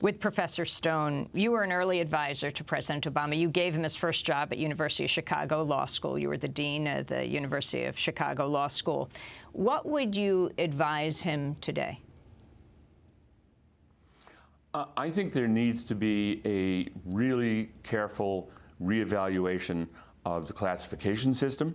with Professor Stone. You were an early advisor to President Obama. You gave him his first job at University of Chicago Law School. You were the dean of the University of Chicago Law School. What would you advise him today? Uh, I think there needs to be a really careful reevaluation of the classification system.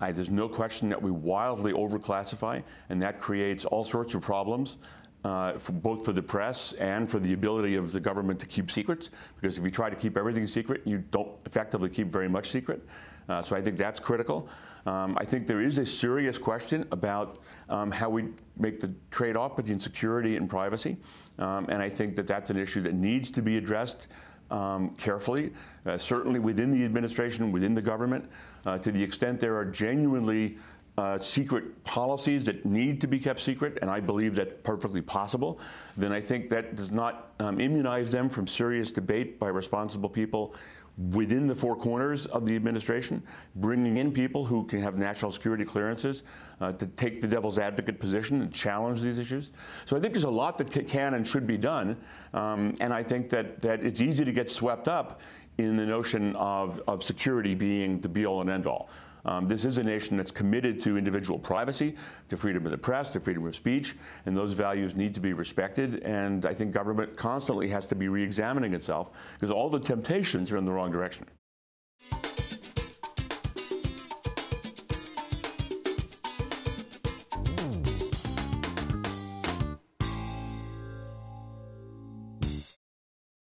There's no question that we wildly overclassify, and that creates all sorts of problems, uh, for both for the press and for the ability of the government to keep secrets. Because if you try to keep everything secret, you don't effectively keep very much secret. Uh, so I think that's critical. Um, I think there is a serious question about um, how we make the trade-off between security and privacy, um, and I think that that's an issue that needs to be addressed um, carefully, uh, certainly within the administration, within the government, uh, to the extent there are genuinely uh, secret policies that need to be kept secret, and I believe that's perfectly possible, then I think that does not um, immunize them from serious debate by responsible people within the four corners of the administration, bringing in people who can have national security clearances uh, to take the devil's advocate position and challenge these issues. So I think there's a lot that can and should be done, um, and I think that, that it's easy to get swept up in the notion of, of security being the be-all and end-all. Um, this is a nation that's committed to individual privacy, to freedom of the press, to freedom of speech, and those values need to be respected. And I think government constantly has to be re-examining itself because all the temptations are in the wrong direction.